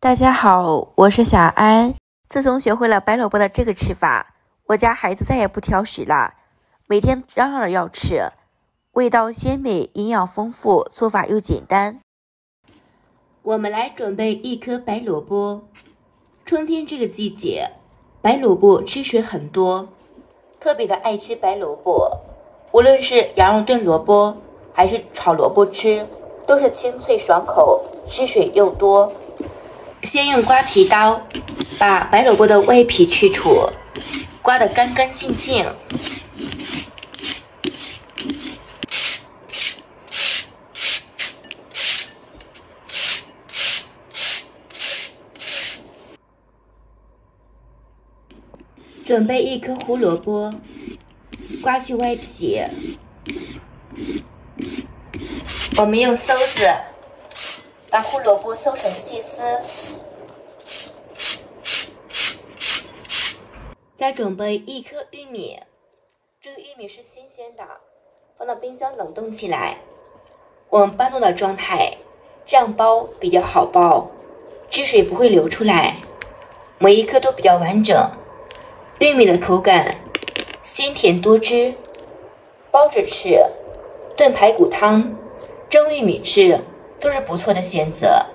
大家好，我是小安。自从学会了白萝卜的这个吃法，我家孩子再也不挑食了，每天嚷嚷着要吃。味道鲜美，营养丰富，做法又简单。我们来准备一颗白萝卜。春天这个季节，白萝卜汁水很多，特别的爱吃白萝卜。无论是羊肉炖萝卜，还是炒萝卜吃，都是清脆爽口，汁水又多。先用刮皮刀把白萝卜的外皮去除，刮得干干净净。准备一颗胡萝卜，刮去外皮。我们用梳子把胡萝卜搜成细丝。再准备一颗玉米，这个玉米是新鲜的，放到冰箱冷冻起来。我们搬动的状态，这样包比较好包，汁水不会流出来，每一颗都比较完整。玉米的口感鲜甜多汁，包着吃、炖排骨汤、蒸玉米吃都是不错的选择。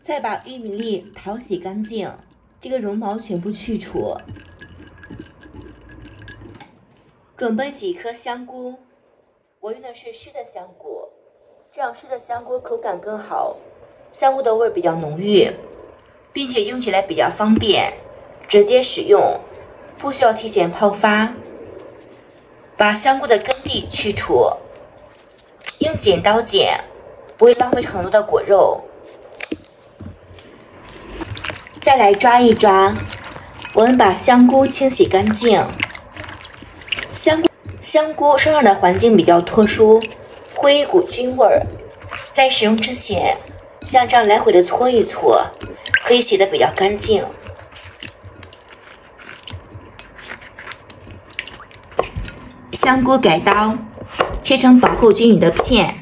再把玉米粒淘洗干净，这个绒毛全部去除。准备几颗香菇，我用的是湿的香菇，这样湿的香菇口感更好，香菇的味比较浓郁，并且用起来比较方便，直接使用。不需要提前泡发，把香菇的根蒂去除，用剪刀剪，不会浪费很多的果肉。再来抓一抓，我们把香菇清洗干净。香香菇生长的环境比较特殊，会一股菌味儿，在使用之前，像这样来回的搓一搓，可以洗的比较干净。香菇改刀，切成薄厚均匀的片。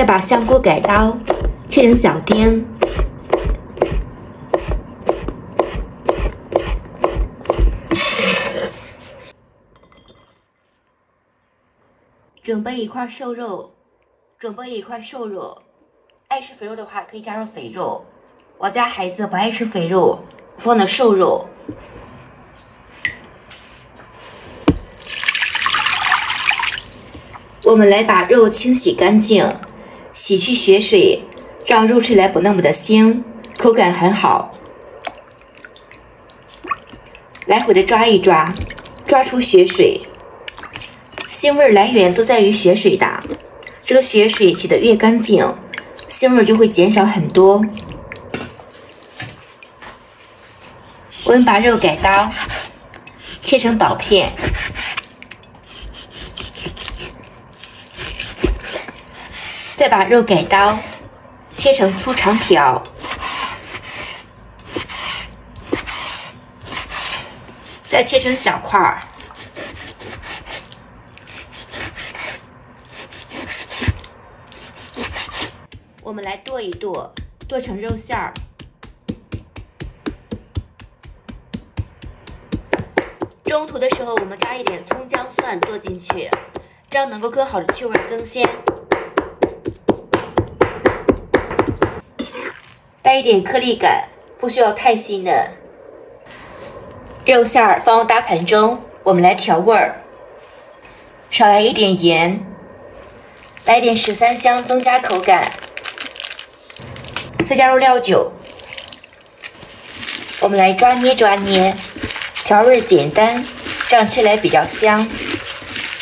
再把香菇改刀，切成小丁。准备一块瘦肉，准备一块瘦肉。爱吃肥肉的话，可以加入肥肉。我家孩子不爱吃肥肉。放的瘦肉，我们来把肉清洗干净，洗去血水，这样肉吃起来不那么的腥，口感很好。来回的抓一抓，抓出血水，腥味来源都在于血水的，这个血水洗的越干净，腥味就会减少很多。我们把肉改刀，切成薄片，再把肉改刀，切成粗长条，再切成小块儿。我们来剁一剁，剁成肉馅儿。中途的时候，我们加一点葱姜蒜剁进去，这样能够更好的去味增鲜。带一点颗粒感，不需要太细嫩。肉馅儿放入大盘中，我们来调味儿，少来一点盐，来点十三香增加口感，再加入料酒，我们来抓捏抓捏。调味简单，这样吃来比较香。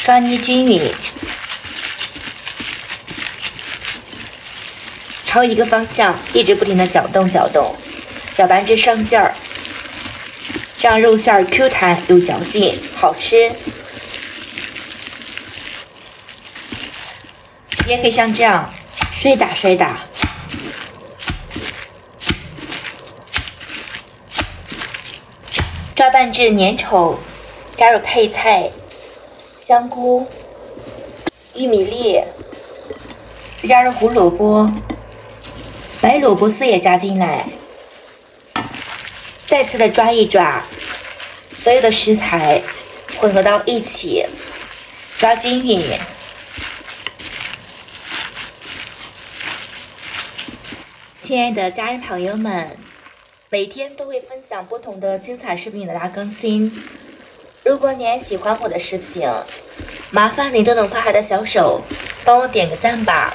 抓捏均匀，朝一个方向一直不停的搅动搅动，搅拌至上劲儿，这样肉馅儿 Q 弹有嚼劲，好吃。也可以像这样摔打摔打。抓拌至粘稠，加入配菜、香菇、玉米粒、加入胡萝卜、白萝卜丝也加进来，再次的抓一抓，所有的食材混合到一起，抓均匀。亲爱的家人朋友们，每天都会分享不同的精彩视频的大家更新。如果你也喜欢我的视频，麻烦你动动发财的小手，帮我点个赞吧！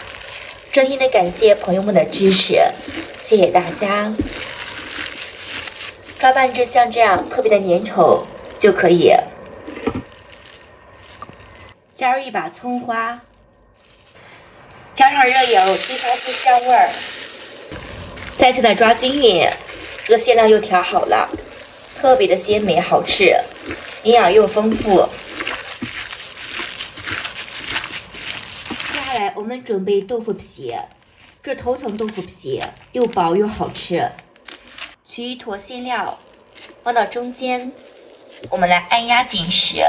真心的感谢朋友们的支持，谢谢大家。抓拌至像这样特别的粘稠就可以，加入一把葱花，加上热油，激发出香味儿。再次的抓均匀，这个馅料又调好了，特别的鲜美好吃，营养又丰富。接下来我们准备豆腐皮，这头层豆腐皮又薄又好吃。取一坨馅料放到中间，我们来按压紧实，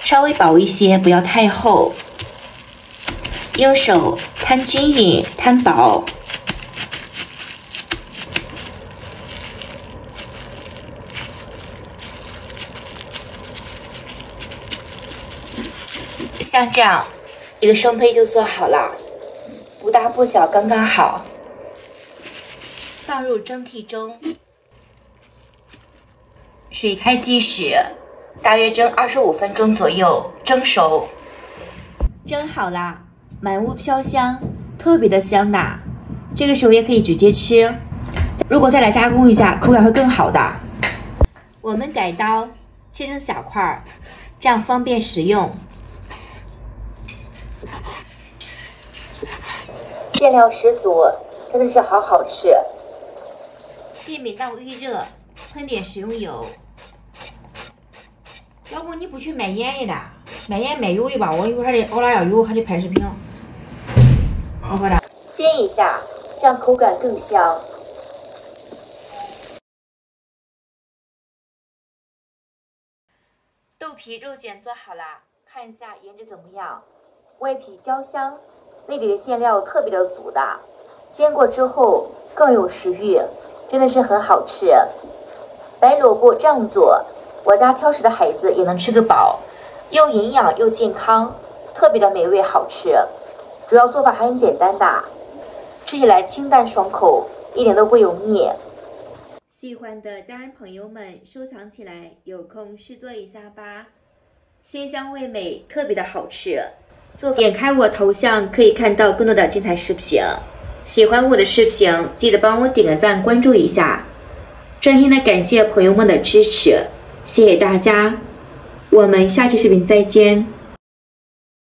稍微薄一些，不要太厚。用手摊均匀，摊薄。像这样，一个生胚就做好了，不大不小，刚刚好。放入蒸屉中，水开即时，大约蒸二十五分钟左右，蒸熟。蒸好了，满屋飘香，特别的香呐。这个时候也可以直接吃，如果再来加工一下，口感会更好的。我们改刀切成小块儿，这样方便食用。馅料十足，真的是好好吃。电饼铛预热，喷点食用油。要不你不去买盐的，买盐买油的吧？我一会儿还得熬辣椒油，还得拍视频。我说的。煎一下，这样口感更香。豆皮肉卷做好了，看一下颜值怎么样？外皮焦香。内里的馅料特别的足的，煎过之后更有食欲，真的是很好吃。白萝卜这样做，我家挑食的孩子也能吃个饱，又营养又健康，特别的美味好吃。主要做法还很简单的，吃起来清淡爽口，一点都不油腻。喜欢的家人朋友们收藏起来，有空试做一下吧，鲜香味美，特别的好吃。点开我头像可以看到更多的精彩视频。喜欢我的视频，记得帮我点个赞，关注一下。真心的感谢朋友们的支持，谢谢大家。我们下期视频再见。